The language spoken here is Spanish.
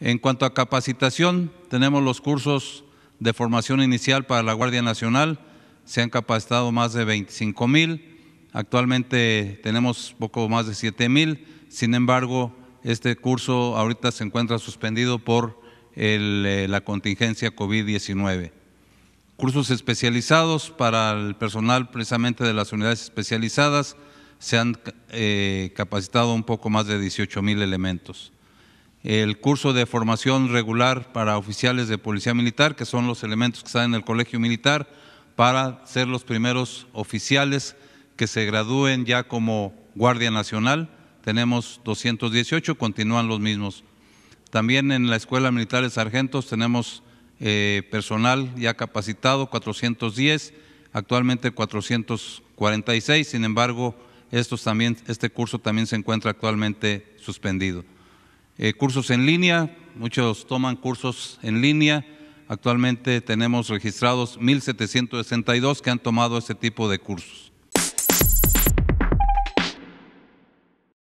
En cuanto a capacitación, tenemos los cursos de formación inicial para la Guardia Nacional, se han capacitado más de 25 mil, actualmente tenemos poco más de 7 mil, sin embargo, este curso ahorita se encuentra suspendido por eh, la contingencia COVID-19. Cursos especializados para el personal precisamente de las unidades especializadas, se han eh, capacitado un poco más de 18 mil elementos. El curso de formación regular para oficiales de policía militar, que son los elementos que están en el colegio militar, para ser los primeros oficiales que se gradúen ya como Guardia Nacional. Tenemos 218, continúan los mismos. También en la Escuela Militar de Sargentos tenemos eh, personal ya capacitado, 410, actualmente 446, sin embargo, estos también, este curso también se encuentra actualmente suspendido. Eh, cursos en línea, muchos toman cursos en línea. Actualmente tenemos registrados 1.762 que han tomado este tipo de cursos.